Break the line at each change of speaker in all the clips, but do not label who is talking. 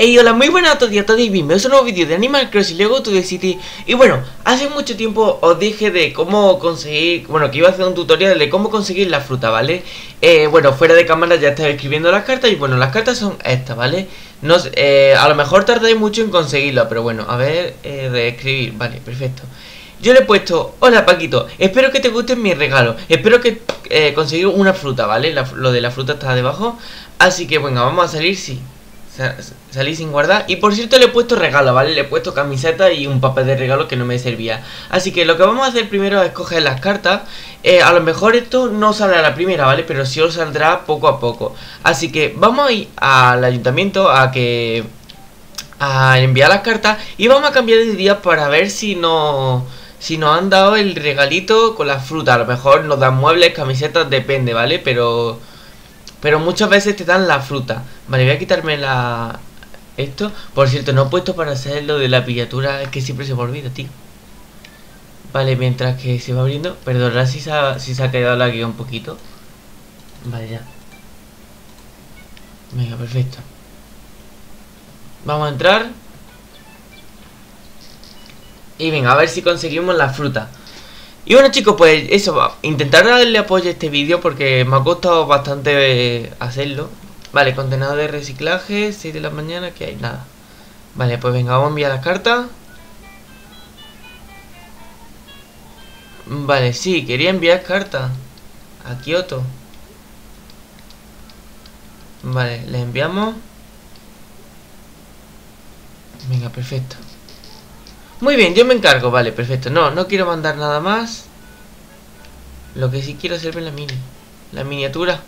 Hey, hola, muy buenas a todos y a todos y bienvenidos a un nuevo vídeo de Animal Crossing Lego to the City Y bueno, hace mucho tiempo os dije de cómo conseguir, bueno, que iba a hacer un tutorial de cómo conseguir la fruta, ¿vale? Eh, bueno, fuera de cámara ya estaba escribiendo las cartas y bueno, las cartas son estas, ¿vale? No, eh, a lo mejor tardáis mucho en conseguirla, pero bueno, a ver, eh, reescribir, vale, perfecto yo le he puesto, hola Paquito, espero que te guste mi regalo Espero que eh, conseguir una fruta, ¿vale? lo de la fruta está debajo Así que bueno, vamos a salir, sí Salí sin guardar Y por cierto le he puesto regalo, ¿vale? Le he puesto camiseta y un papel de regalo que no me servía Así que lo que vamos a hacer primero es coger las cartas eh, A lo mejor esto no saldrá a la primera, ¿vale? Pero sí os saldrá poco a poco Así que vamos a ir al ayuntamiento a que... A enviar las cartas Y vamos a cambiar de día para ver si no... Si nos han dado el regalito con la fruta A lo mejor nos dan muebles, camisetas, depende, ¿vale? Pero... Pero muchas veces te dan la fruta. Vale, voy a quitarme la... Esto, por cierto, no he puesto para hacer lo de la pillatura Es que siempre se me olvida, tío. Vale, mientras que se va abriendo Perdón, si se ha, si se ha quedado la guía un poquito. Vale, ya. Venga, perfecto. Vamos a entrar. Y venga, a ver si conseguimos la fruta y bueno chicos, pues eso, intentar darle apoyo a este vídeo porque me ha costado bastante eh, hacerlo. Vale, contenedor de reciclaje, 6 de la mañana, que hay nada. Vale, pues venga, vamos a enviar las cartas. Vale, sí, quería enviar cartas a Kioto. Vale, le enviamos. Venga, perfecto. Muy bien, yo me encargo, vale, perfecto. No, no quiero mandar nada más. Lo que sí quiero hacer es la mini La miniatura.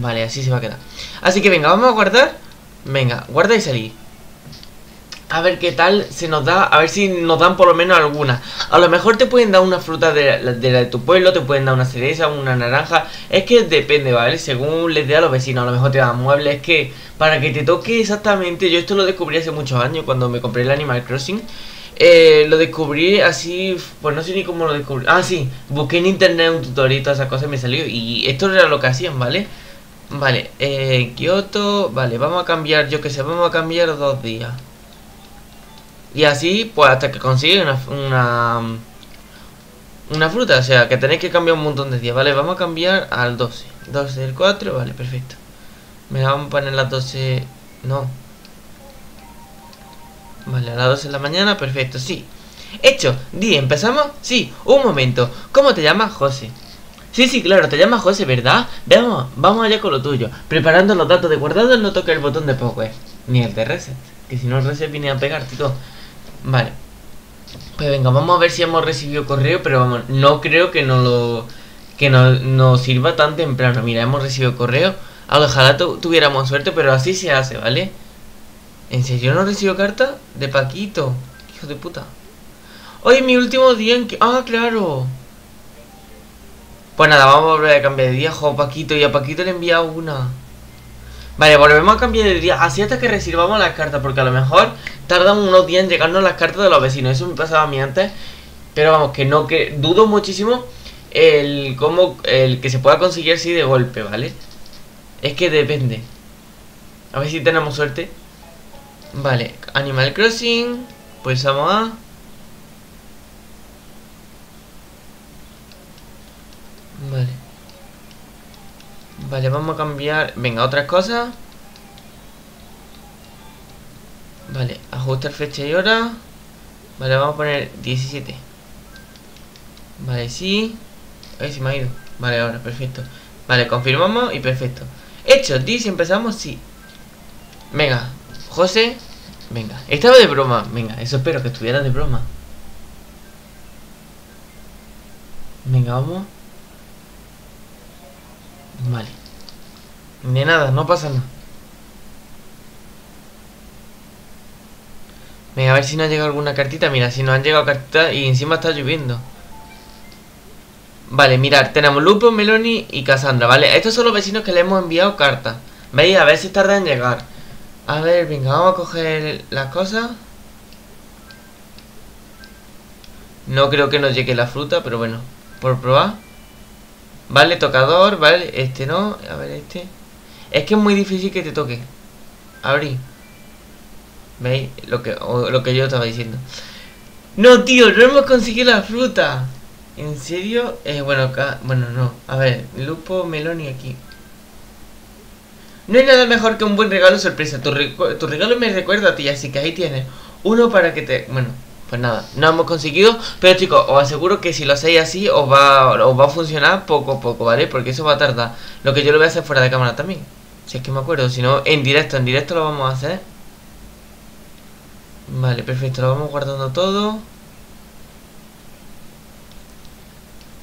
Vale, así se va a quedar. Así que venga, vamos a guardar. Venga, guarda y salir a ver qué tal se nos da, a ver si nos dan por lo menos alguna. A lo mejor te pueden dar una fruta de la, de, tu pueblo, te pueden dar una cereza, una naranja. Es que depende, ¿vale? Según les dé a los vecinos, a lo mejor te dan muebles. Es que para que te toque exactamente, yo esto lo descubrí hace muchos años cuando me compré el Animal Crossing. Eh, lo descubrí así, pues no sé ni cómo lo descubrí. Ah, sí, busqué en internet un tutorial y todas esas cosas y me salió. Y esto era lo que hacían, ¿vale? Vale, eh, Kioto, vale, vamos a cambiar, yo que sé, vamos a cambiar dos días. Y así, pues hasta que consigue una, una, una fruta. O sea, que tenéis que cambiar un montón de días. Vale, vamos a cambiar al 12. 12 del 4, vale, perfecto. Me vamos a poner las 12... No. Vale, a las 12 de la mañana, perfecto, sí. Hecho, di, ¿empezamos? Sí, un momento. ¿Cómo te llamas, José? Sí, sí, claro, te llamas José, ¿verdad? Veamos, vamos allá con lo tuyo. Preparando los datos de guardado, no toca el botón de Power. Ni el de reset. Que si no reset viene a pegarte todo. Vale. Pues venga, vamos a ver si hemos recibido correo, pero vamos, no creo que no lo que nos no sirva tan temprano. Mira, hemos recibido correo. Ojalá tuviéramos suerte, pero así se hace, ¿vale? ¿En serio no recibo carta? De Paquito. Hijo de puta. Hoy mi último día en que... Ah, claro. Pues nada, vamos a volver a cambiar de día, jo, Paquito. Y a Paquito le he una. Vale, volvemos a cambiar de día. Así hasta que reservamos las cartas Porque a lo mejor tardan unos días en llegarnos las cartas de los vecinos. Eso me pasaba a mí antes. Pero vamos, que no, que dudo muchísimo El cómo, el que se pueda conseguir así de golpe, ¿vale? Es que depende. A ver si tenemos suerte. Vale, Animal Crossing. Vamos a... Vale Vale, vamos a cambiar... Venga, otras cosas. Vale, ajustar fecha y hora. Vale, vamos a poner 17. Vale, sí. Ahí se me ha ido. Vale, ahora, perfecto. Vale, confirmamos y perfecto. Hecho, dice, empezamos, sí. Venga, José. Venga, estaba de broma. Venga, eso espero que estuviera de broma. Venga, vamos. Vale. Ni nada, no pasa nada. Venga, a ver si nos ha llegado alguna cartita. Mira, si nos han llegado cartitas y encima está lloviendo. Vale, mirad, tenemos Lupo, Meloni y Cassandra, ¿vale? Estos son los vecinos que le hemos enviado cartas. ¿Veis? A ver si tarda en llegar. A ver, venga, vamos a coger las cosas. No creo que nos llegue la fruta, pero bueno, por probar. Vale, tocador, vale, este no, a ver este Es que es muy difícil que te toque. Abrí. ¿Veis? Lo que, lo que yo estaba diciendo. No, tío, no hemos conseguido la fruta. ¿En serio? Eh, bueno, acá... Bueno, no. A ver, lupo, melón y aquí. No hay nada mejor que un buen regalo sorpresa. Tu, tu regalo me recuerda a ti, así que ahí tienes. Uno para que te... Bueno, pues nada, no hemos conseguido. Pero chicos, os aseguro que si lo hacéis así, os va, os va a funcionar poco a poco, ¿vale? Porque eso va a tardar. Lo que yo lo voy a hacer fuera de cámara también. Si es que me acuerdo. Si no, en directo, en directo lo vamos a hacer. Vale, perfecto, lo vamos guardando todo.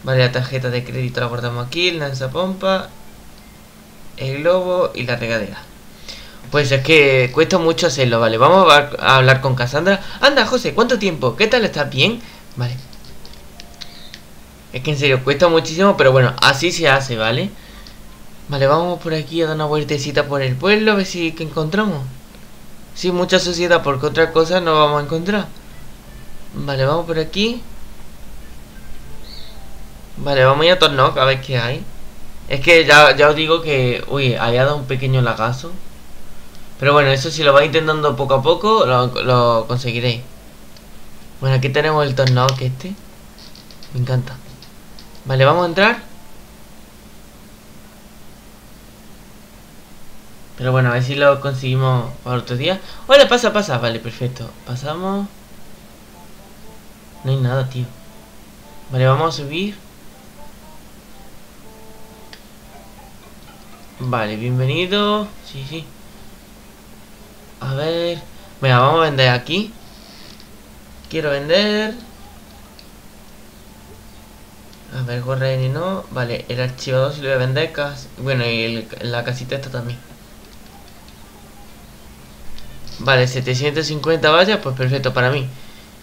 Vale, la tarjeta de crédito la guardamos aquí, el pompa, el globo y la regadera. Pues es que cuesta mucho hacerlo, vale. Vamos a hablar con Cassandra. Anda, José, ¿cuánto tiempo? ¿Qué tal? ¿Estás bien? Vale. Es que en serio, cuesta muchísimo, pero bueno, así se hace. Vale, vamos por aquí a dar una vueltecita por el pueblo, a ver si que encontramos. Sí, mucha suciedad, porque otra cosa no vamos a encontrar. Vale, vamos por aquí. Vale, vamos a ir a Tornock a ver qué hay. Es que ya, ya os digo que... Uy, había dado un pequeño lagazo. Pero bueno, eso si lo vais intentando poco a poco, lo, lo conseguiréis. Bueno, aquí tenemos el Tornock este. Me encanta. Vale, vamos a entrar. Pero bueno, a ver si lo conseguimos para otro día. Hola, pasa, pasa. Vale, perfecto. Pasamos. No hay nada, tío. Vale, vamos a subir. Vale, bienvenido. Sí, sí. A ver. Venga, vamos a vender aquí. Quiero vender. A ver, corre no. Vale, el archivador si lo voy a vender. Bueno, y la casita esta también. Vale, 750 vallas, pues perfecto para mí.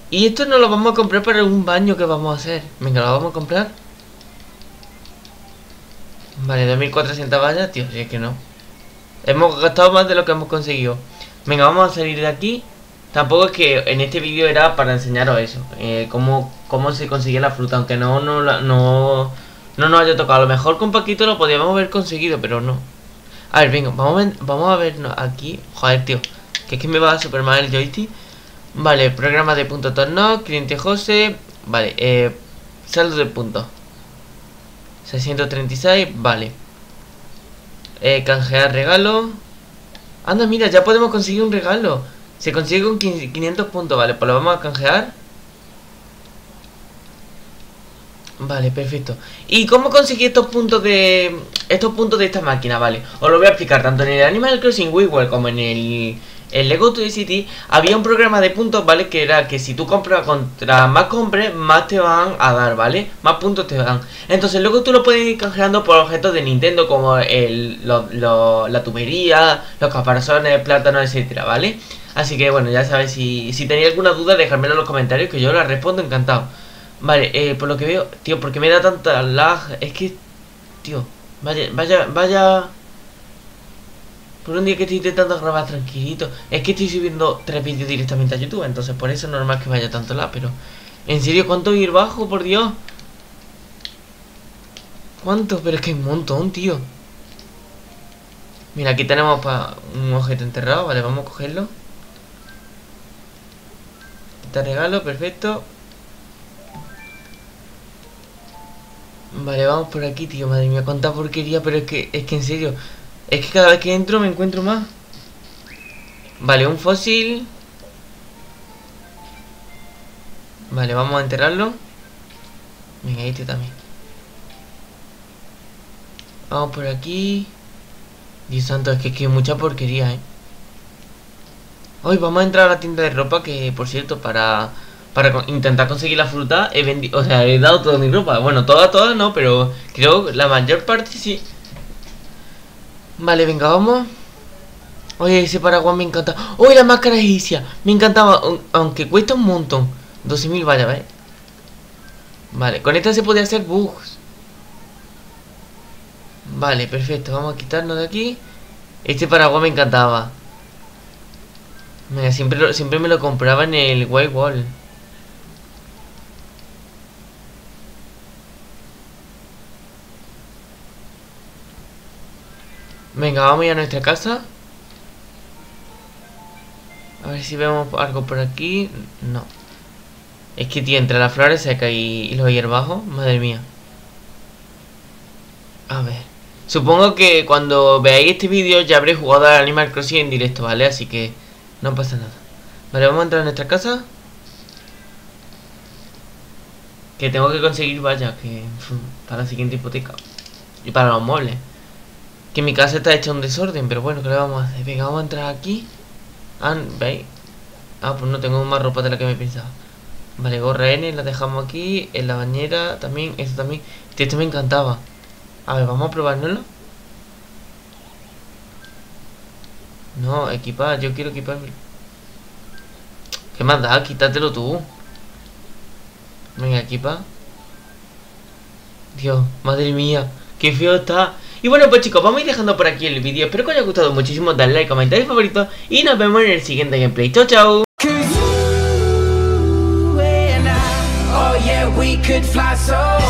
Y esto no lo vamos a comprar para un baño que vamos a hacer. Venga, lo vamos a comprar. Vale, 2400 vallas, tío, si es que no. Hemos gastado más de lo que hemos conseguido. Venga, vamos a salir de aquí. Tampoco es que en este vídeo era para enseñaros eso. Eh, cómo, cómo se consigue la fruta, aunque no, no, no, no nos haya tocado. A lo mejor con Paquito lo podíamos haber conseguido, pero no. A ver, venga, vamos a, vamos a ver aquí. Joder, tío. Es que me va super mal el joystick. Vale, programa de punto torno, cliente José. Vale, eh, saldo de punto 636, vale. Eh, canjear regalo. Anda, mira, ya podemos conseguir un regalo. Se consigue con 500 puntos, vale, pues lo vamos a canjear. Vale, perfecto. ¿Y cómo conseguir estos puntos de estos puntos de esta máquina? Vale, os lo voy a explicar tanto en el Animal Crossing Wii como en el en Lego Toy City había un programa de puntos, ¿vale? Que era que si tú compras contra más compres, más te van a dar, ¿vale? Más puntos te dan. Entonces luego tú lo puedes ir canjeando por objetos de Nintendo como el, la tubería, los caparazones, plátanos, etcétera, ¿vale? Así que bueno, ya sabes, si, si tenéis alguna duda, dejadmelo en los comentarios que yo la respondo encantado. Vale, eh, por lo que veo, tío, porque me da tanta lag? Es que, tío, vaya, vaya, vaya... Por un día que estoy intentando grabar tranquilito. Es que estoy subiendo tres vídeos directamente a YouTube. Entonces por eso es normal que vaya tanto la. Pero. ¿En serio cuánto ir bajo? Por Dios. ¿Cuánto? Pero es que hay un montón, tío. Mira, aquí tenemos para un objeto enterrado. Vale, vamos a cogerlo. Te regalo, perfecto. Vale, vamos por aquí, tío. Madre mía, cuánta porquería. Pero es que, es que en serio. Es que cada vez que entro me encuentro más. Vale, un fósil. Vale, vamos a enterrarlo. Venga, este también. Vamos por aquí. Dios santo, es que, hay mucha porquería, eh. Hoy vamos a entrar a la tienda de ropa que, por cierto, para para intentar conseguir la fruta he vendido, o sea, he dado toda mi ropa. Bueno, toda, toda no, pero creo la mayor parte sí. Vale, venga, vamos. Oye, ese paraguas me encanta. Oye, la máscara egipcia. Me encantaba, aunque cuesta un montón. 12.000 vaya, ¿vale? Vale, con esta se puede hacer bugs. Vale, perfecto. Vamos a quitarnos de aquí. Este paraguas me encantaba. Mira, siempre, siempre me lo compraba en el White Wall. Venga, vamos a a nuestra casa. A ver si vemos algo por aquí. No. Es que, tío, entre las flores secas y, y los hierbajos, madre mía. A ver. Supongo que cuando veáis este vídeo ya habréis jugado al Animal Crossing en directo, ¿vale? Así que no pasa nada. Vale, vamos a entrar a nuestra casa. Que tengo que conseguir, vaya, que para la siguiente hipoteca. Y para los muebles. Que mi casa está hecha un desorden, pero bueno, ¿qué le vamos a hacer? Venga, vamos a entrar aquí. Ah, ¿veis? Ah, pues no tengo más ropa de la que me pensaba. Vale, gorra N, la dejamos aquí. En la bañera también, esto también. Este, esto me encantaba. A ver, vamos a probárnoslo. No, equipar, yo quiero equiparme. ¿Qué más da? Quítatelo tú. Venga, equipa. Dios, madre mía, qué feo está. Y bueno pues chicos, vamos a ir dejando por aquí el vídeo Espero que os haya gustado muchísimo, dale like, comentar favorito. Y nos vemos en el siguiente gameplay. Chao chao oh,